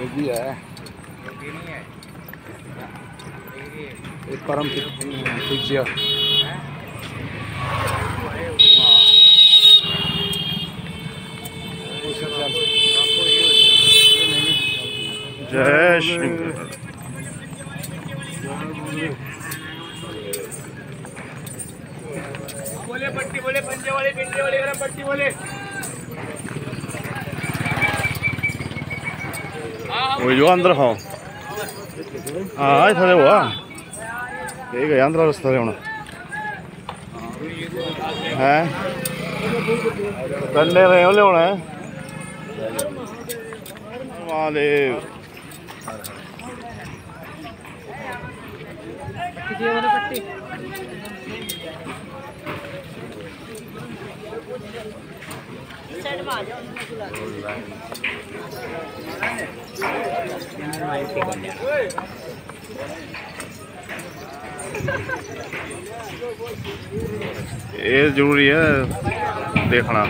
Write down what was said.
ये भी है। ये परम पूज्य। जय शंकर बोले पट्टी बोले पंजे वाले पिंडे वाले गरम पट्टी बोले। 요 안 들어가. 아, 아이 다녀와. 얘가 안 들어가서 다녀오나. 에? 던데 왜 올려 오네? 마리. वीडियो वाला पट्टी ये ज़रूरी है देखना